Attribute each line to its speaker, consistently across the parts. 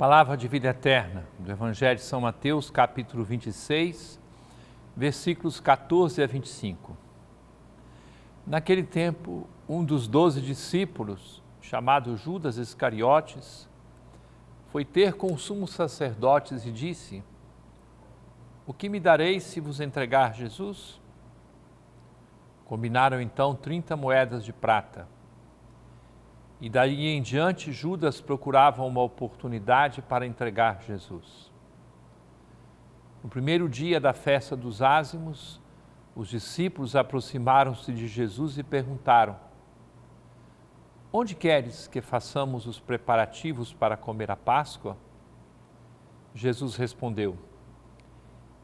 Speaker 1: Palavra de vida eterna do Evangelho de São Mateus, capítulo 26, versículos 14 a 25. Naquele tempo, um dos doze discípulos, chamado Judas Iscariotes, foi ter com os sumos sacerdotes e disse: O que me dareis se vos entregar Jesus? Combinaram então trinta moedas de prata. E daí em diante, Judas procurava uma oportunidade para entregar Jesus. No primeiro dia da festa dos ázimos, os discípulos aproximaram-se de Jesus e perguntaram: Onde queres que façamos os preparativos para comer a Páscoa? Jesus respondeu: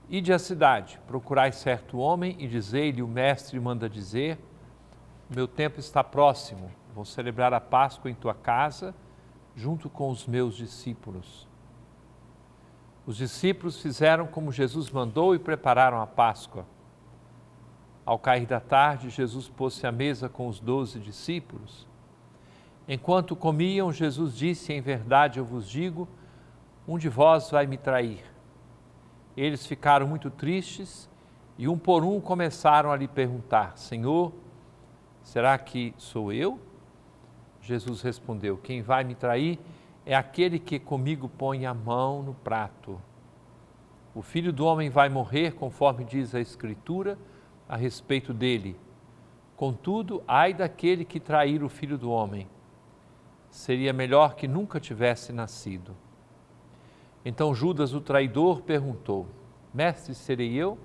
Speaker 1: Ide à cidade, procurai certo homem e dizei-lhe: O mestre manda dizer: Meu tempo está próximo Vou celebrar a Páscoa em tua casa, junto com os meus discípulos. Os discípulos fizeram como Jesus mandou e prepararam a Páscoa. Ao cair da tarde, Jesus pôs-se à mesa com os doze discípulos. Enquanto comiam, Jesus disse: Em verdade eu vos digo, um de vós vai me trair. Eles ficaram muito tristes e, um por um, começaram a lhe perguntar: Senhor, será que sou eu? Jesus respondeu: Quem vai me trair é aquele que comigo põe a mão no prato. O filho do homem vai morrer, conforme diz a Escritura, a respeito dele. Contudo, ai daquele que trair o filho do homem. Seria melhor que nunca tivesse nascido. Então Judas, o traidor, perguntou: Mestre, serei eu?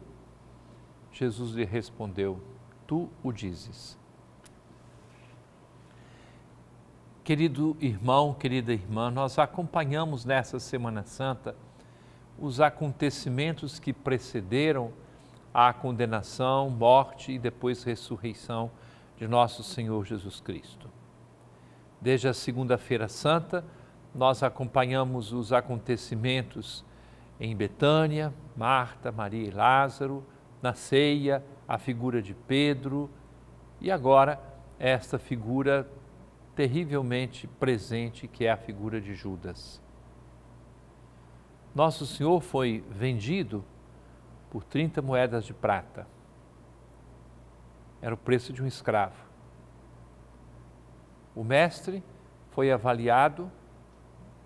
Speaker 1: Jesus lhe respondeu: Tu o dizes. Querido irmão, querida irmã, nós acompanhamos nessa Semana Santa os acontecimentos que precederam a condenação, morte e depois ressurreição de nosso Senhor Jesus Cristo. Desde a Segunda-feira Santa, nós acompanhamos os acontecimentos em Betânia, Marta, Maria e Lázaro, na ceia, a figura de Pedro e agora esta figura terrivelmente presente, que é a figura de Judas. Nosso Senhor foi vendido por 30 moedas de prata. Era o preço de um escravo. O Mestre foi avaliado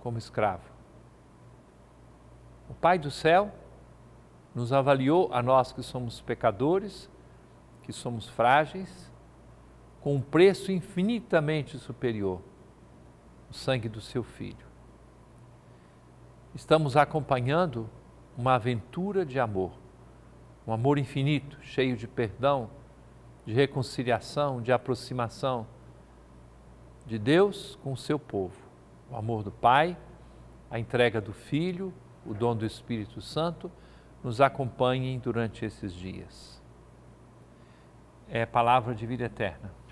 Speaker 1: como escravo. O Pai do céu nos avaliou a nós que somos pecadores, que somos frágeis, com um preço infinitamente superior o sangue do seu filho. Estamos acompanhando uma aventura de amor, um amor infinito, cheio de perdão, de reconciliação, de aproximação de Deus com o seu povo. O amor do Pai, a entrega do Filho, o dom do Espírito Santo nos acompanhem durante esses dias. É palavra de vida eterna.